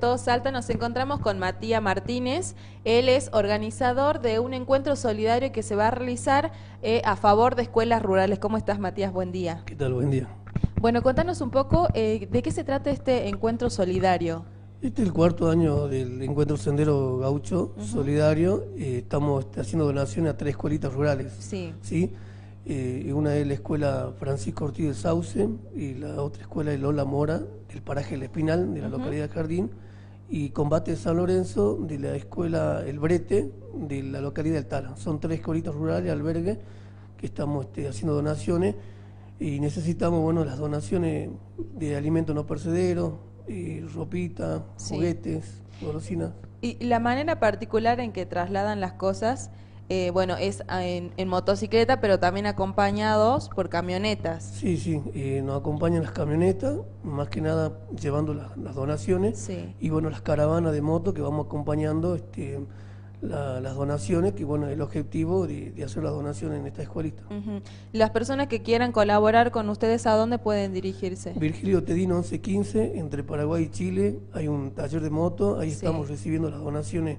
Todo Salta nos encontramos con Matías Martínez. Él es organizador de un encuentro solidario que se va a realizar eh, a favor de escuelas rurales. ¿Cómo estás, Matías? Buen día. ¿Qué tal? Buen día. Bueno, contanos un poco eh, de qué se trata este encuentro solidario. Este es el cuarto año del encuentro Sendero Gaucho Solidario. Eh, estamos haciendo donaciones a tres escuelitas rurales. Sí. ¿sí? Eh, una es la escuela Francisco Ortiz del Sauce y la otra escuela es Lola Mora, del paraje El Espinal, de la localidad de Jardín, y Combate San Lorenzo, de la escuela El Brete, de la localidad del Tala. Son tres escuelitas rurales, albergue, que estamos este, haciendo donaciones y necesitamos bueno las donaciones de alimentos no percederos, eh, ropita, juguetes, golosinas. Y la manera particular en que trasladan las cosas eh, bueno, es en, motocicleta, pero también acompañados por camionetas. Sí, sí, eh, nos acompañan las camionetas, más que nada llevando las donaciones, y bueno, las caravanas de moto que vamos acompañando este, las donaciones, que bueno, el objetivo de, hacer las donaciones en esta escuelita. Las personas que quieran colaborar con ustedes, ¿a dónde pueden dirigirse? Virgilio Tedino 1115, entre Paraguay y Chile, hay un taller de moto, ahí estamos recibiendo las donaciones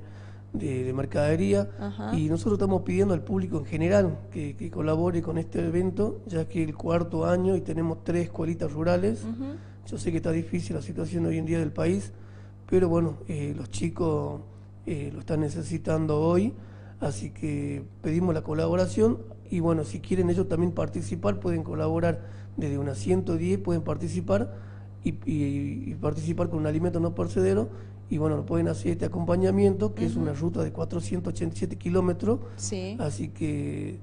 de, mercadería y nosotros estamos pidiendo al público en general que, colabore con este evento, ya que el cuarto año y tenemos tres escuelitas rurales. Yo sé que está difícil la situación hoy en día del país, pero bueno, eh, los chicos eh, lo están necesitando hoy, así que pedimos la colaboración. Y bueno, si quieren ellos también participar, pueden colaborar desde unas 110, pueden participar y, y participar con un alimento no porcedero y bueno, pueden hacer este acompañamiento, que es una ruta de 487 kilómetros, sí. así que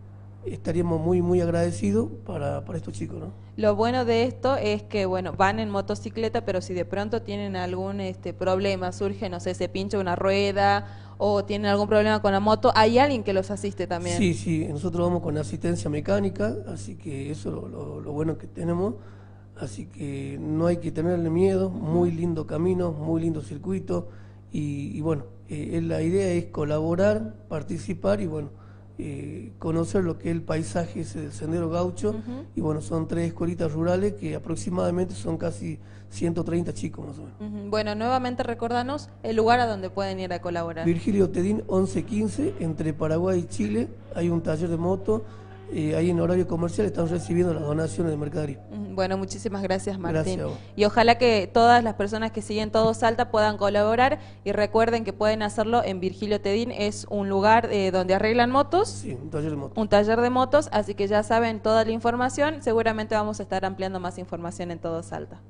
estaríamos muy, muy agradecidos para, para estos chicos, ¿no? Lo bueno de esto es que, bueno, van en motocicleta, pero si de pronto tienen algún este problema, surge, no sé, se pincha una rueda o tienen algún problema con la moto, hay alguien que los asiste también. Sí, sí, nosotros vamos con asistencia mecánica, así que eso es lo, lo bueno que tenemos. Así que no hay que tenerle miedo, muy lindo camino, muy lindo circuito y, bueno, eh, la idea es colaborar, participar y bueno, eh, conocer lo que es el paisaje ese del Sendero Gaucho y bueno, son tres escuelitas rurales que aproximadamente son casi 130 chicos más o menos. Bueno, nuevamente recordanos el lugar a donde pueden ir a colaborar. Virgilio Tedín 1115, entre Paraguay y Chile, hay un taller de moto y ahí en horario comercial están recibiendo las donaciones de mercadería. Bueno, muchísimas gracias Martín. Y ojalá que todas las personas que siguen Todo Salta puedan colaborar y recuerden que pueden hacerlo en Virgilio Tedín, es un lugar eh, donde arreglan motos. Sí, un taller de motos. Un taller de motos, así que ya saben toda la información, seguramente vamos a estar ampliando más información en Todo Salta.